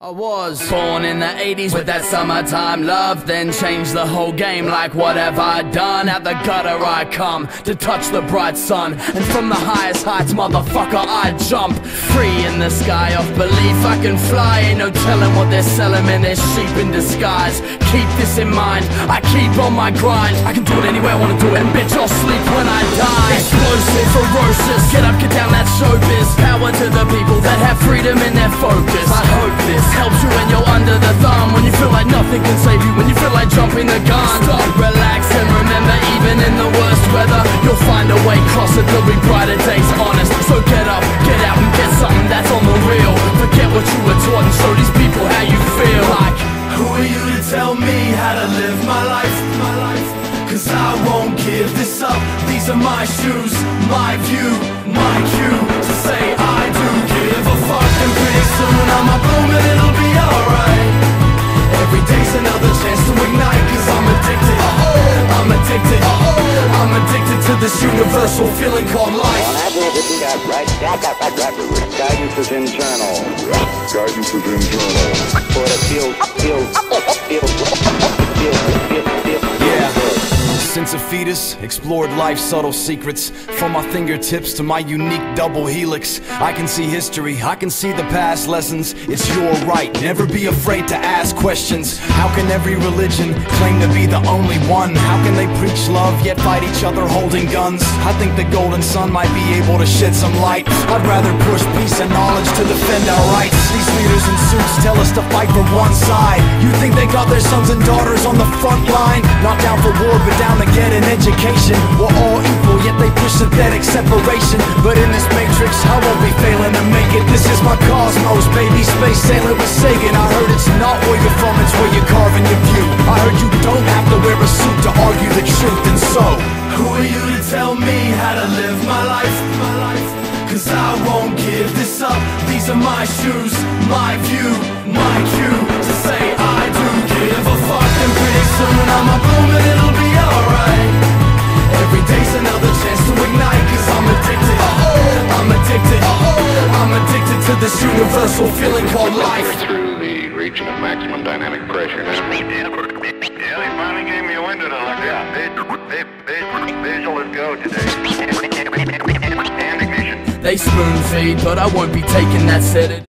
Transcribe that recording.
I was born in the 80s with that summertime love Then changed the whole game like what have I done? At the gutter I come to touch the bright sun And from the highest heights motherfucker I jump Free in the sky of belief. I can fly Ain't no telling what they're selling man they're sheep in disguise. Keep this in mind I keep on my grind. I can do it anywhere I wanna do it And bitch I'll sleep when I die. Explosive, ferocious Get up, get down, nothing can save you When you feel like jumping the gun. Stop, relax and remember even in the worst weather You'll find a way cross it, there'll be brighter days honest. So get up, get out and get something that's on the real. Forget what you were taught and show these people how you feel. Like, who are you to tell me how to live my life? My life. Cause I won't give this up. These are my shoes, my view, my cue addicted to this universal feeling called life Guidance is internal. Guidance is internal. For it feels, feels, feels, fetus, explored life's subtle secrets. From my fingertips to my unique double helix. I can see history, I can see the past lessons. It's your right, never be afraid to ask questions. How can every religion claim to be the only one? How can they preach love yet fight each other holding guns? I think the golden sun might be able to shed some light. I'd rather push peace and knowledge to defend our rights. These leaders in suits tell us to fight for one side. You think they got their sons and daughters on the front line? Not down for war, but down to get an education. We're all equal, yet they push synthetic separation. But in this matrix, I won't be failing to make it. This is my cosmos, baby. Space sailing with Sagan. I heard it's not where you're from, it's where you're carving your view. I heard you don't have to wear a suit to argue the truth, and so. Who are you to tell me how to live my life? My life. Cause I won't give this up. These are my shoes, my view, my cue to say I do give a fuck. And pretty soon I'ma bloom universal feeling called life. Through the region of maximum dynamic pressure now. Yeah, they finally gave me a window to look at. Vid- vid- vid- visual is go today. And ignition. they spoon feed But I won't be taking that set